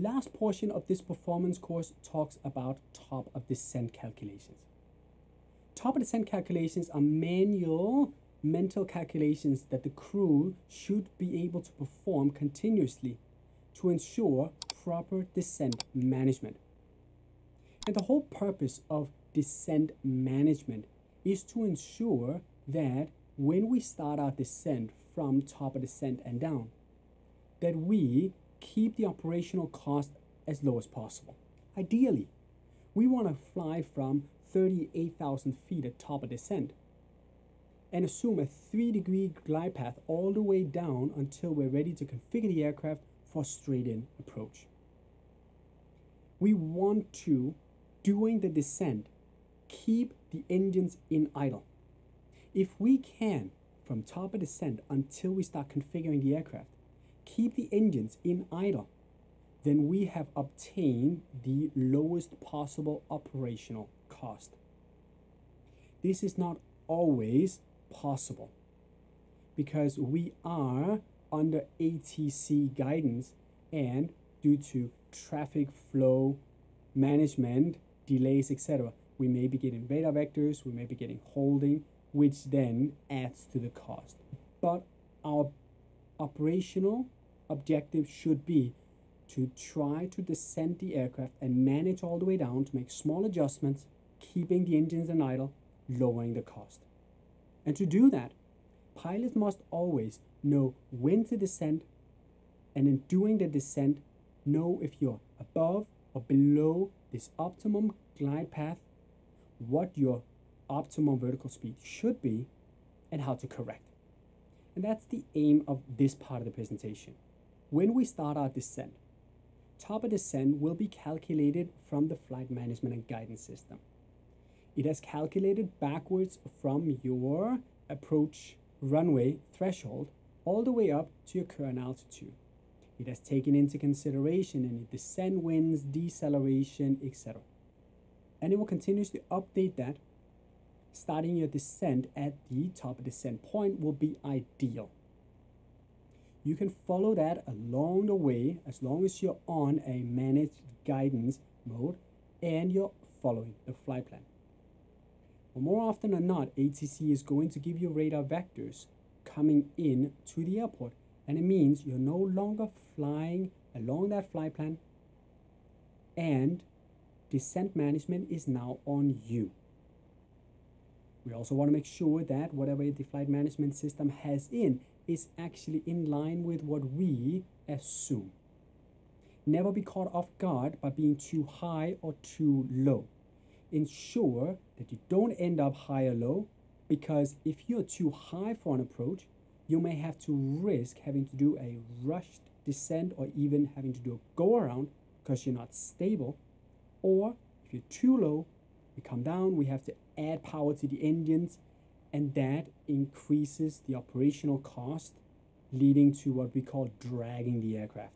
Last portion of this performance course talks about top of descent calculations. Top of descent calculations are manual mental calculations that the crew should be able to perform continuously to ensure proper descent management. And the whole purpose of descent management is to ensure that when we start our descent from top of descent and down, that we keep the operational cost as low as possible. Ideally, we want to fly from 38,000 feet at top of descent and assume a 3 degree glide path all the way down until we're ready to configure the aircraft for straight in approach. We want to, during the descent, keep the engines in idle. If we can, from top of descent until we start configuring the aircraft, keep the engines in idle, then we have obtained the lowest possible operational cost. This is not always possible because we are under ATC guidance and due to traffic flow management, delays, etc., we may be getting radar vectors, we may be getting holding, which then adds to the cost. But our operational objective should be to try to descend the aircraft and manage all the way down to make small adjustments, keeping the engines in idle, lowering the cost. And to do that, pilots must always know when to descend and in doing the descent, know if you're above or below this optimum glide path, what your optimum vertical speed should be, and how to correct. And that's the aim of this part of the presentation. When we start our descent, top of descent will be calculated from the flight management and guidance system. It has calculated backwards from your approach runway threshold all the way up to your current altitude. It has taken into consideration any descent winds, deceleration, etc. And it will continuously update that. Starting your descent at the top descent point will be ideal. You can follow that along the way as long as you're on a managed guidance mode and you're following the flight plan. But more often than not, ATC is going to give you radar vectors coming in to the airport. And it means you're no longer flying along that flight plan and descent management is now on you. We also want to make sure that whatever the flight management system has in is actually in line with what we assume. Never be caught off guard by being too high or too low ensure that you don't end up high or low because if you're too high for an approach, you may have to risk having to do a rushed descent or even having to do a go around because you're not stable. Or if you're too low, we come down, we have to add power to the engines, and that increases the operational cost, leading to what we call dragging the aircraft.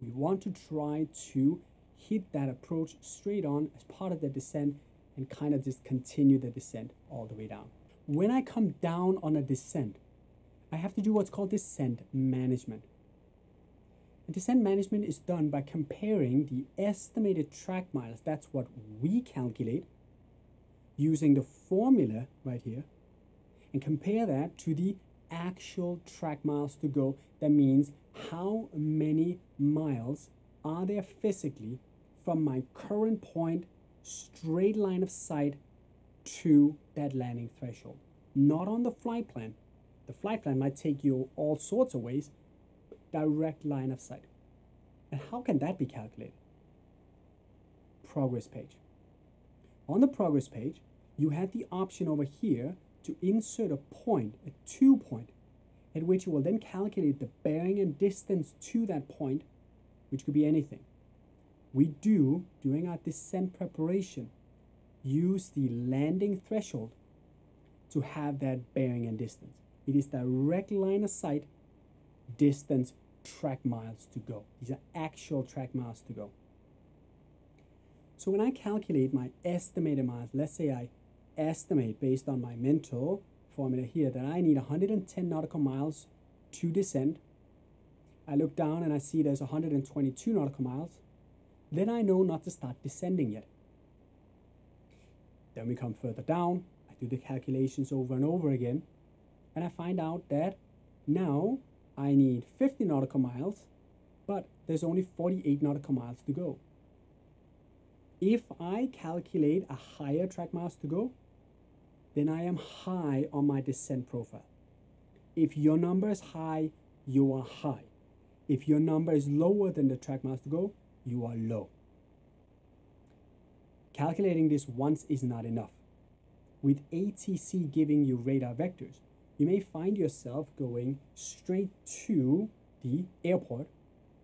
We want to try to hit that approach straight on as part of the descent and kind of just continue the descent all the way down. When I come down on a descent, I have to do what's called descent management. And descent management is done by comparing the estimated track miles, that's what we calculate, using the formula right here, and compare that to the actual track miles to go. That means how many miles are there physically from my current point, straight line of sight to that landing threshold. Not on the flight plan. The flight plan might take you all sorts of ways, direct line of sight. And how can that be calculated? Progress page. On the progress page, you have the option over here to insert a point, a two point, at which you will then calculate the bearing and distance to that point, which could be anything we do, during our descent preparation, use the landing threshold to have that bearing and distance. It is direct line of sight, distance, track miles to go. These are actual track miles to go. So when I calculate my estimated miles, let's say I estimate based on my mental formula here that I need 110 nautical miles to descend I look down and I see there's 122 nautical miles, then I know not to start descending yet. Then we come further down, I do the calculations over and over again, and I find out that now I need 50 nautical miles, but there's only 48 nautical miles to go. If I calculate a higher track miles to go, then I am high on my descent profile. If your number is high, you are high. If your number is lower than the track miles to go, you are low. Calculating this once is not enough. With ATC giving you radar vectors, you may find yourself going straight to the airport.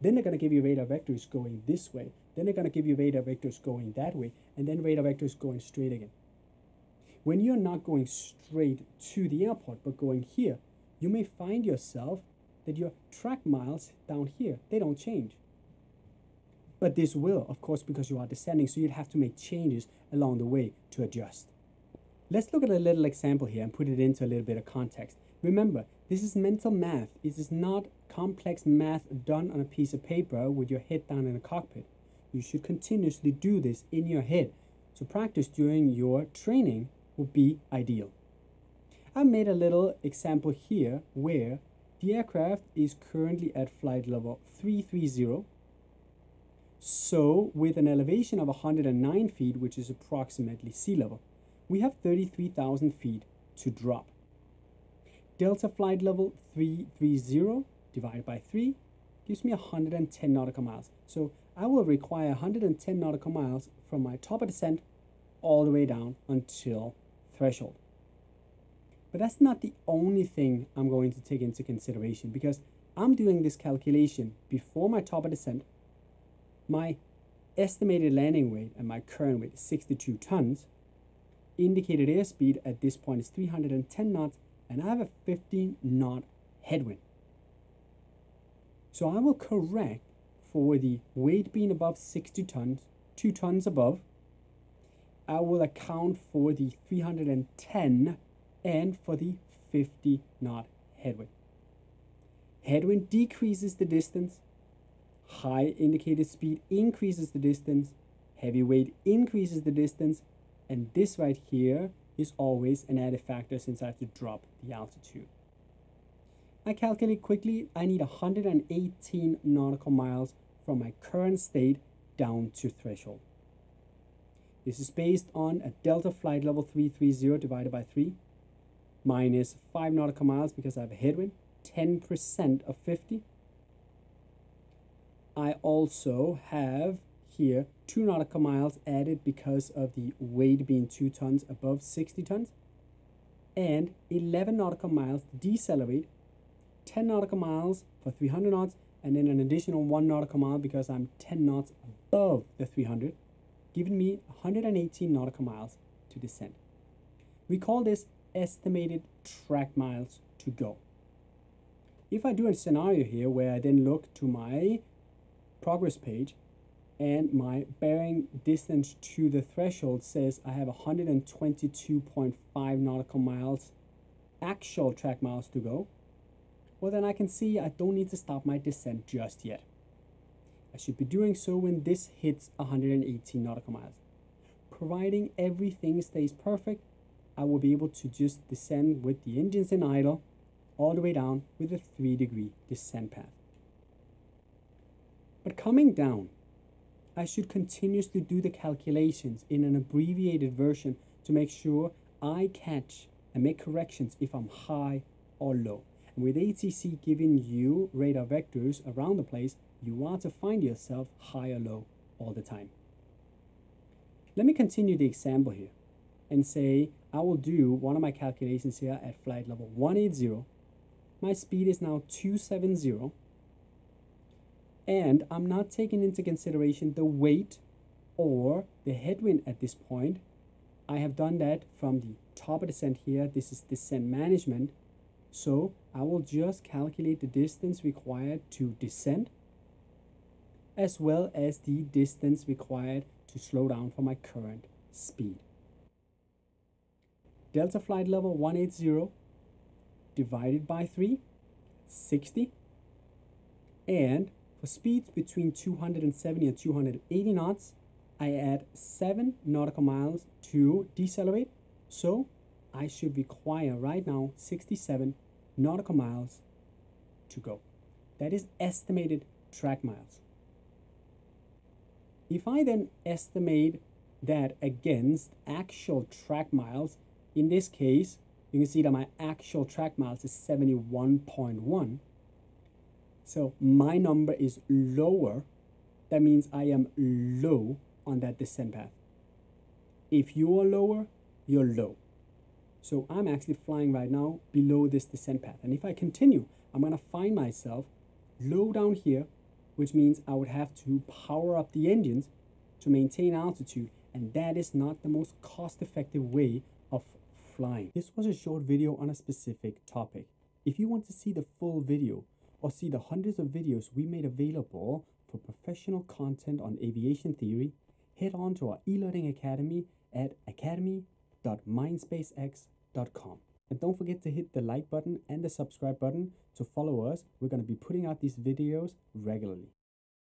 Then they're going to give you radar vectors going this way. Then they're going to give you radar vectors going that way. And then radar vectors going straight again. When you're not going straight to the airport, but going here, you may find yourself that your track miles down here, they don't change. But this will, of course, because you are descending, so you'd have to make changes along the way to adjust. Let's look at a little example here and put it into a little bit of context. Remember, this is mental math. This is not complex math done on a piece of paper with your head down in a cockpit. You should continuously do this in your head. So practice during your training would be ideal. I made a little example here where the aircraft is currently at flight level 330 so with an elevation of 109 feet, which is approximately sea level, we have 33,000 feet to drop. Delta flight level 330 divided by 3 gives me 110 nautical miles. So I will require 110 nautical miles from my top of descent all the way down until threshold. But that's not the only thing I'm going to take into consideration because I'm doing this calculation before my top of descent my estimated landing weight and my current weight is 62 tons. Indicated airspeed at this point is 310 knots and I have a 15 knot headwind. So I will correct for the weight being above 60 tons, 2 tons above. I will account for the 310 and for the 50 knot headwind. Headwind decreases the distance, High indicated speed increases the distance, heavy weight increases the distance, and this right here is always an added factor since I have to drop the altitude. I calculate quickly, I need 118 nautical miles from my current state down to threshold. This is based on a delta flight level 330 divided by 3 minus 5 nautical miles because I have a headwind, 10% of 50 I also have here 2 nautical miles added because of the weight being 2 tons above 60 tons and 11 nautical miles to decelerate 10 nautical miles for 300 knots and then an additional 1 nautical mile because I'm 10 knots above the 300 giving me 118 nautical miles to descend. We call this estimated track miles to go. If I do a scenario here where I then look to my progress page and my bearing distance to the threshold says I have 122.5 nautical miles actual track miles to go, well then I can see I don't need to stop my descent just yet. I should be doing so when this hits 118 nautical miles. Providing everything stays perfect, I will be able to just descend with the engines in idle all the way down with a 3 degree descent path. But coming down, I should continuously do the calculations in an abbreviated version to make sure I catch and make corrections if I'm high or low. And with ATC giving you radar vectors around the place, you want to find yourself high or low all the time. Let me continue the example here and say I will do one of my calculations here at flight level 180. My speed is now 270 and I'm not taking into consideration the weight or the headwind at this point. I have done that from the top of the descent here. This is descent management. So I will just calculate the distance required to descend as well as the distance required to slow down for my current speed. Delta flight level 180 divided by 3, 60 And for speeds between 270 and 280 knots, I add 7 nautical miles to decelerate. So I should require right now 67 nautical miles to go. That is estimated track miles. If I then estimate that against actual track miles, in this case, you can see that my actual track miles is 71.1. So my number is lower. That means I am low on that descent path. If you are lower, you're low. So I'm actually flying right now below this descent path. And if I continue, I'm going to find myself low down here, which means I would have to power up the engines to maintain altitude. And that is not the most cost-effective way of flying. This was a short video on a specific topic. If you want to see the full video or see the hundreds of videos we made available for professional content on aviation theory, head on to our e-learning academy at academy.mindspacex.com. And don't forget to hit the like button and the subscribe button to follow us. We're going to be putting out these videos regularly.